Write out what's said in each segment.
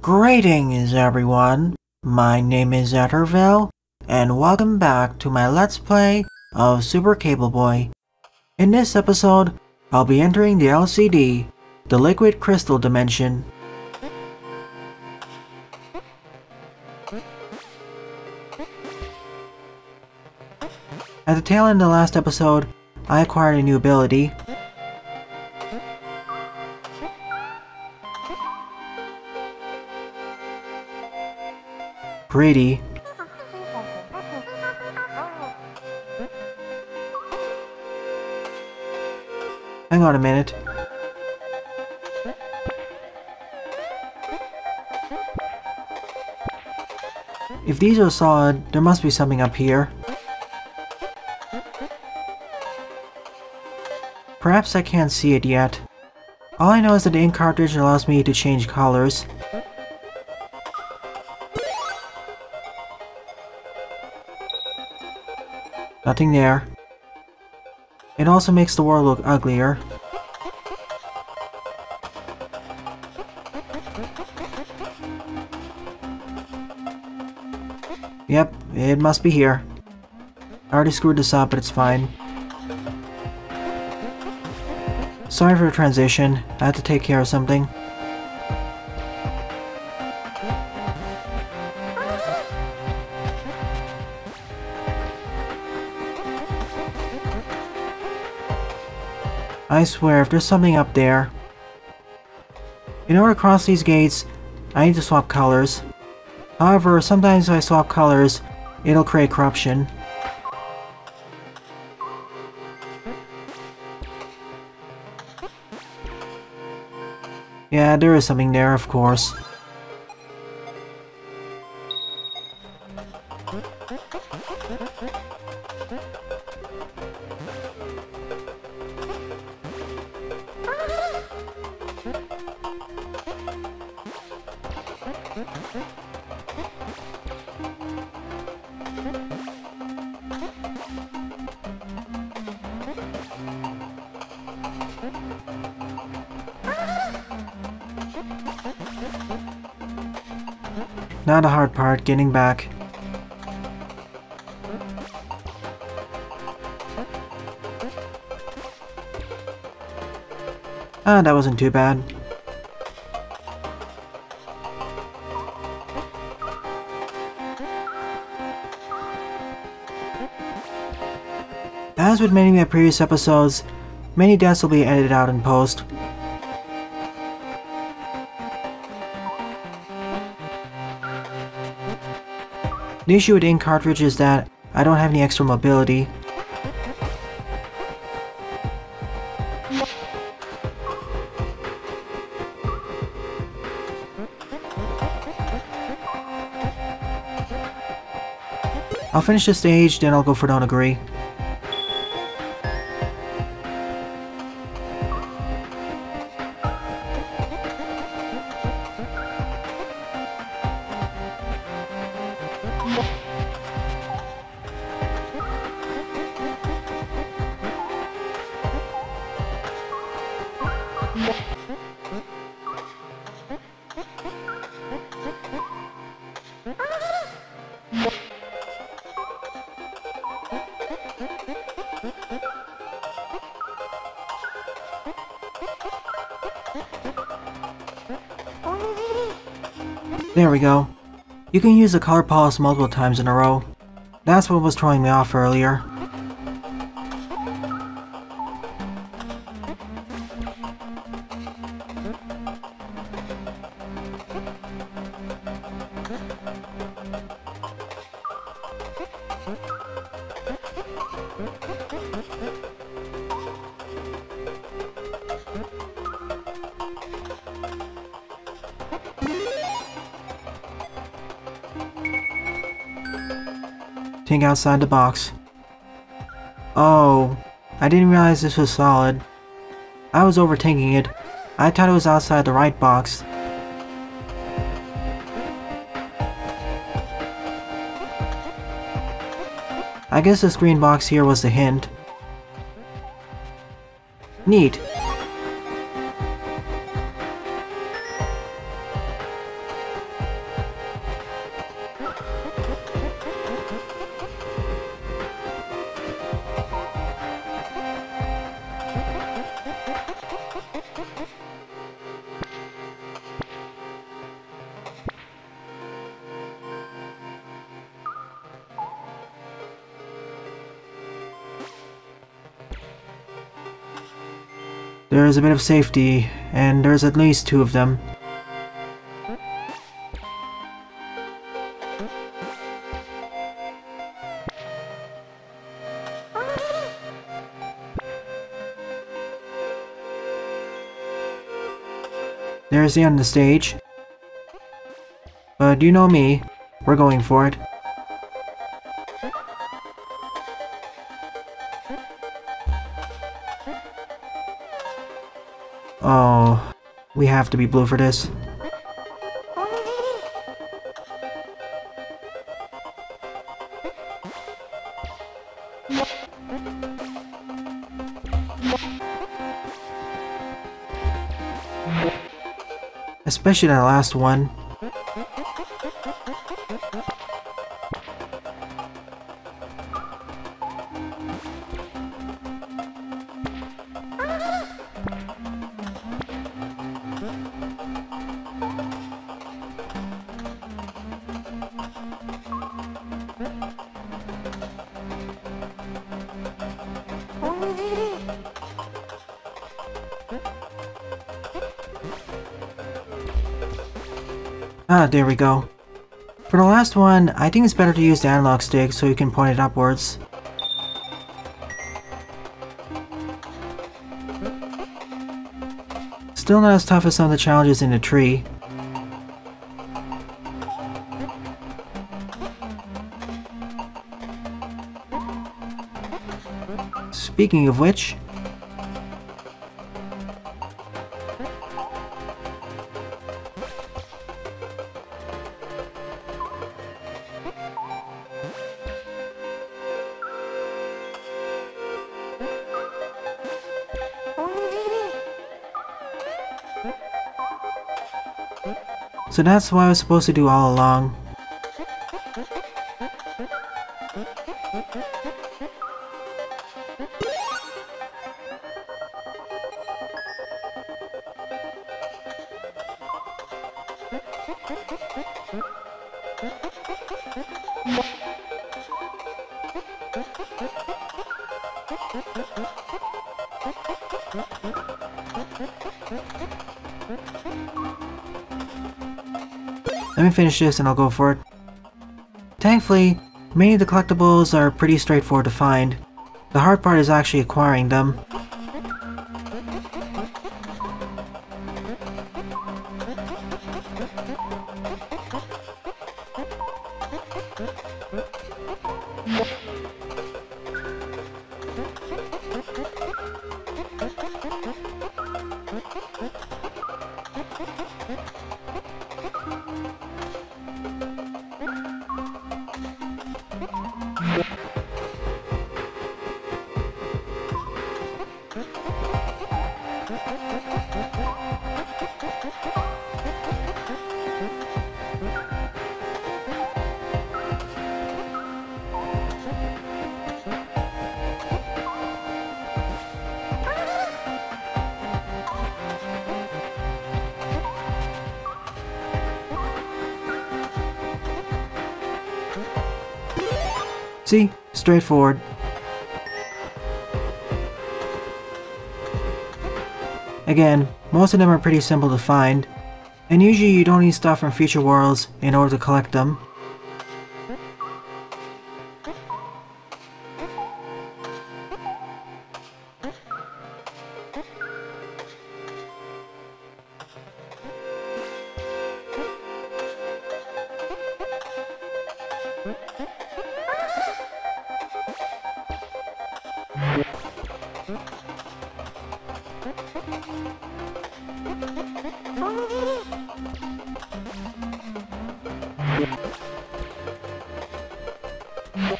Greetings everyone, my name is Ethervil, and welcome back to my Let's Play of Super Cable Boy. In this episode, I'll be entering the LCD, the Liquid Crystal Dimension. At the tail end of the last episode, I acquired a new ability. Pretty. Hang on a minute. If these are solid, there must be something up here. Perhaps I can't see it yet. All I know is that the ink cartridge allows me to change colors. Nothing there. It also makes the world look uglier. Yep, it must be here. I already screwed this up, but it's fine. Sorry for the transition. I had to take care of something. I swear, if there's something up there... In order to cross these gates, I need to swap colors. However, sometimes if I swap colors, it'll create corruption. Yeah, there is something there, of course. Not a hard part, getting back. Ah, that wasn't too bad. As with many of my previous episodes, many deaths will be edited out in post. The issue with ink cartridge is that I don't have any extra mobility. I'll finish this stage, then I'll go for Don't Agree. There we go. You can use the color pulse multiple times in a row. That's what was throwing me off earlier. Think outside the box. Oh, I didn't realize this was solid. I was overthinking it. I thought it was outside the right box. I guess this green box here was the hint. Neat. There is a bit of safety, and there's at least two of them. There's the end of the stage. Uh, but you know me, we're going for it. Have to be blue for this. Especially that last one. There we go. For the last one, I think it's better to use the analog stick so you can point it upwards. Still not as tough as some of the challenges in the tree. Speaking of which, So that's what I was supposed to do all along. Me finish this and I'll go for it. Thankfully, many of the collectibles are pretty straightforward to find. The hard part is actually acquiring them. See? Straightforward. Again, most of them are pretty simple to find, and usually you don't need stuff from future worlds in order to collect them.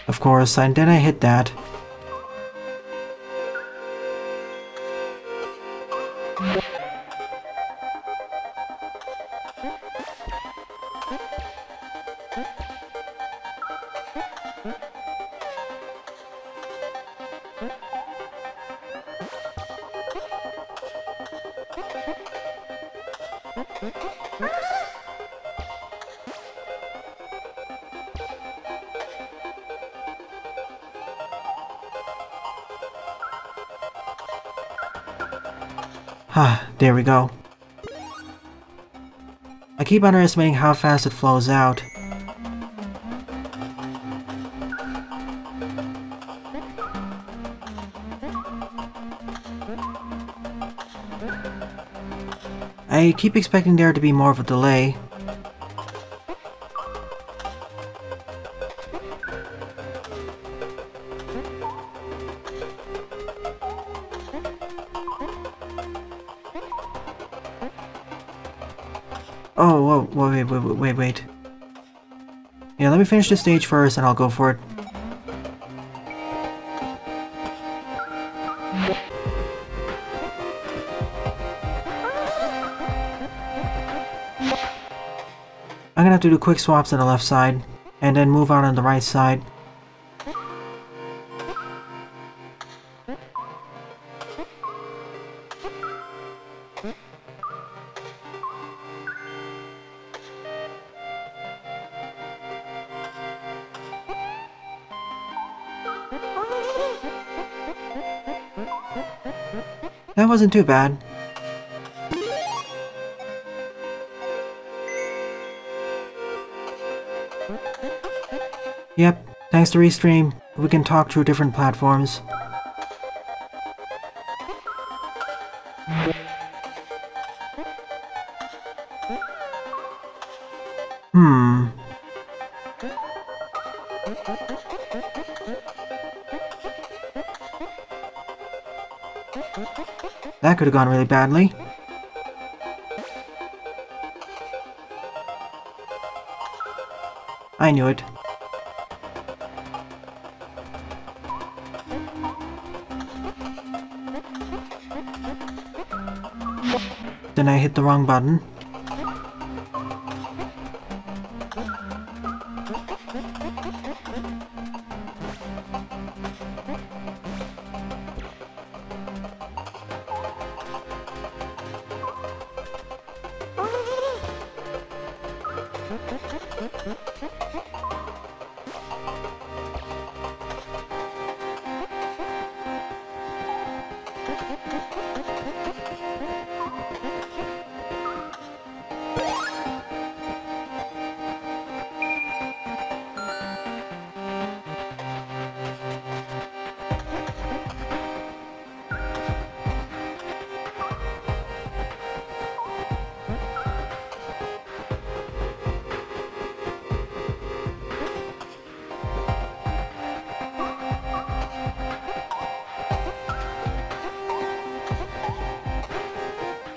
Of course, and then I hit that. There we go. I keep underestimating how fast it flows out. I keep expecting there to be more of a delay. Wait, wait. Yeah, let me finish the stage first and I'll go for it. I'm gonna have to do quick swaps on the left side, and then move out on the right side. That wasn't too bad. Yep, thanks to Restream, we can talk through different platforms. That could have gone really badly. I knew it. Then I hit the wrong button.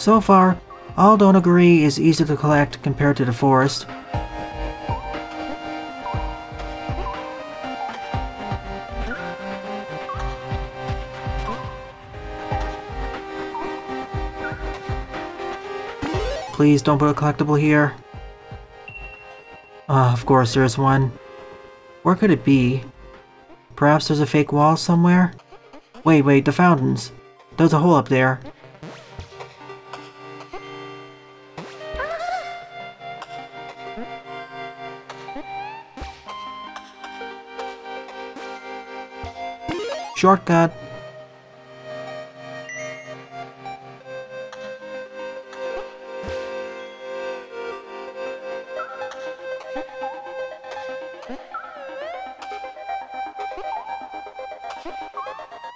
So far, all the onigiri is easy to collect compared to the forest. Please don't put a collectible here. Ah, uh, of course there's one. Where could it be? Perhaps there's a fake wall somewhere? Wait, wait, the fountains. There's a hole up there. Shortcut.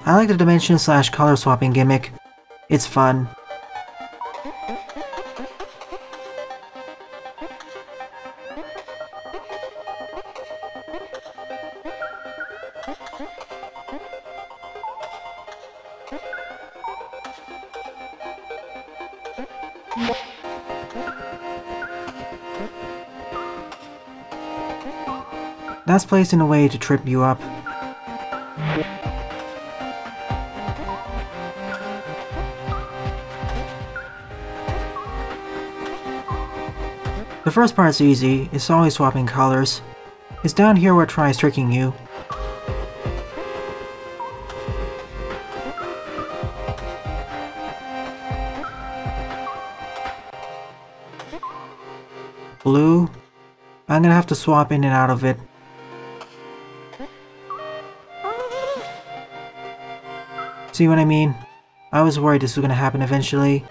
I like the dimension slash color swapping gimmick. It's fun. In a way to trip you up. The first part's easy, it's always swapping colors. It's down here where tries tricking you. Blue? I'm gonna have to swap in and out of it. See what I mean? I was worried this was gonna happen eventually.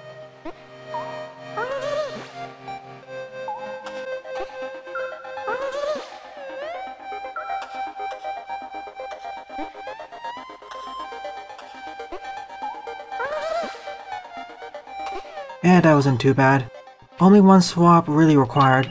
and that wasn't too bad. Only one swap really required,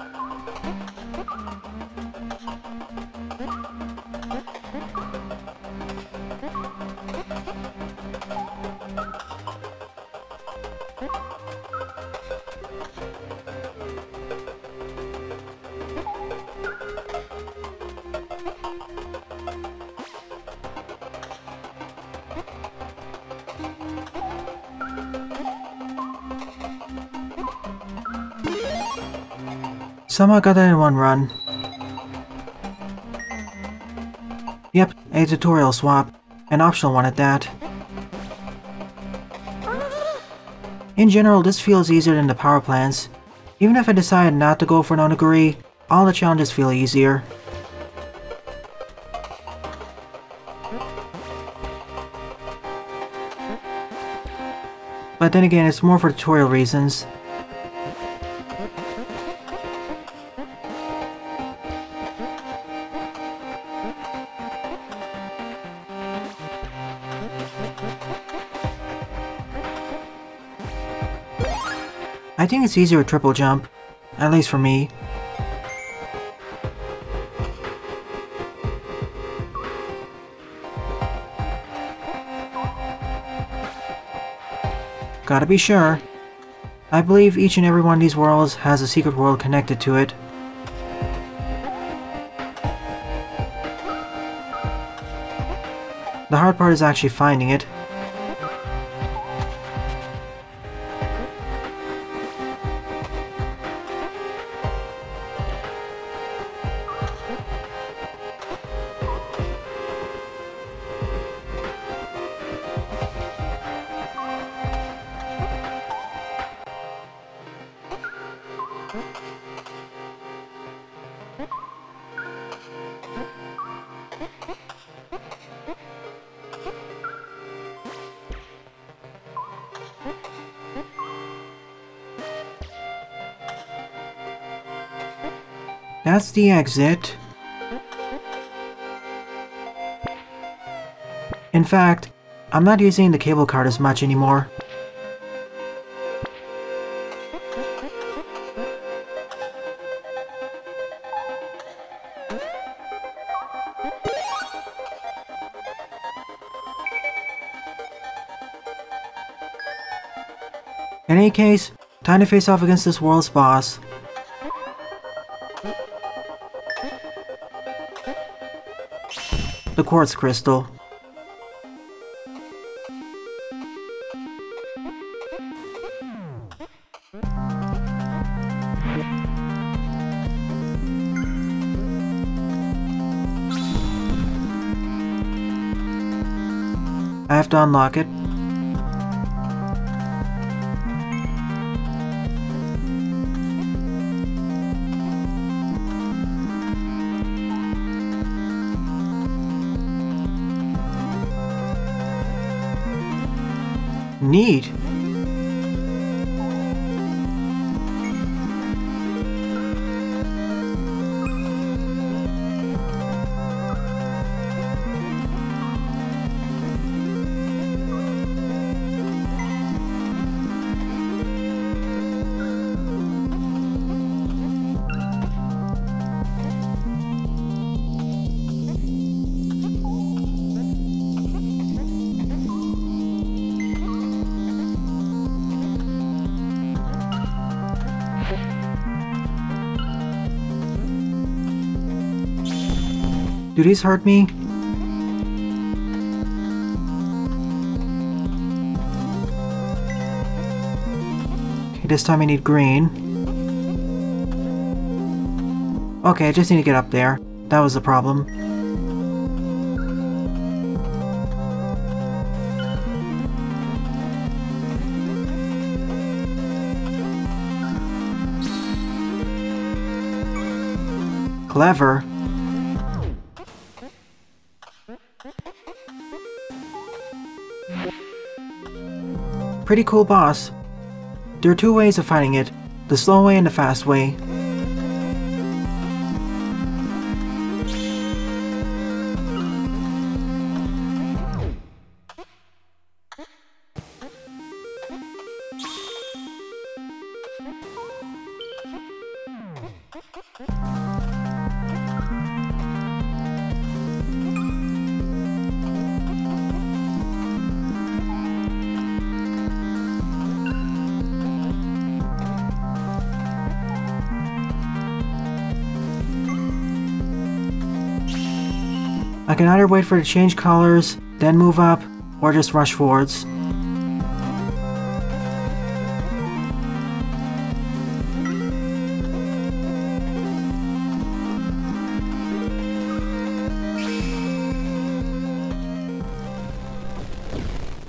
Somehow got that in one run. Yep, a tutorial swap. An optional one at that. In general, this feels easier than the power plants. Even if I decide not to go for an onigiri, all the challenges feel easier. But then again, it's more for tutorial reasons. I think it's easier with triple jump, at least for me. Gotta be sure. I believe each and every one of these worlds has a secret world connected to it. The hard part is actually finding it. That's the exit. In fact, I'm not using the cable card as much anymore. Any case, time to face off against this world's boss. The quartz crystal. I have to unlock it. Neat. Do these hurt me? Okay, this time I need green. Okay, I just need to get up there. That was the problem. Clever. Pretty cool boss. There are two ways of fighting it, the slow way and the fast way. I can either wait for it to change colors, then move up, or just rush forwards.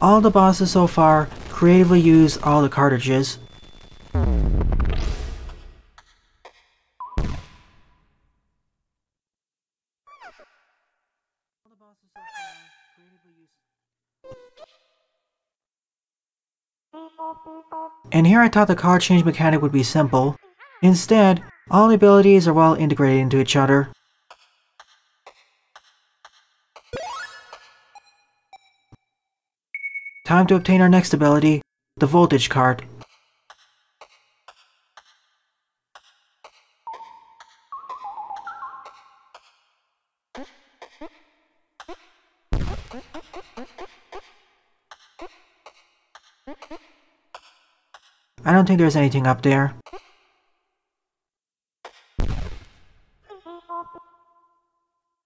All the bosses so far creatively use all the cartridges. And here I thought the card change mechanic would be simple. Instead, all the abilities are well integrated into each other. Time to obtain our next ability, the Voltage Cart. Don't think there's anything up there.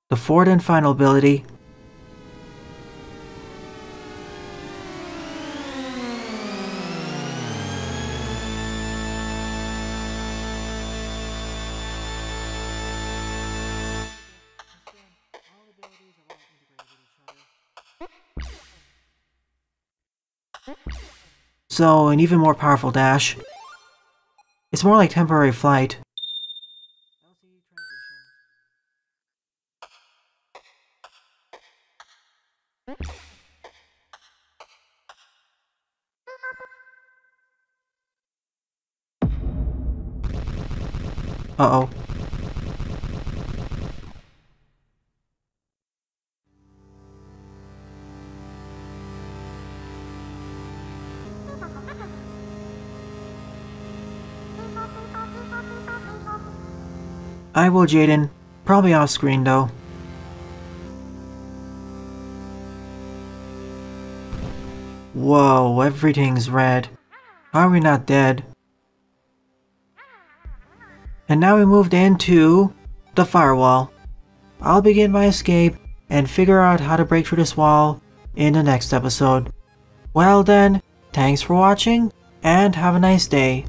The fourth and final ability. So, an even more powerful dash. It's more like temporary flight. Uh-oh. I will, Jaden. Probably off screen, though. Whoa, everything's red. Are we not dead? And now we moved into the firewall. I'll begin my escape and figure out how to break through this wall in the next episode. Well then, thanks for watching and have a nice day.